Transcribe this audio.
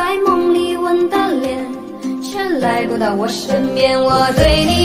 在梦里吻的脸却来不到我身边我对你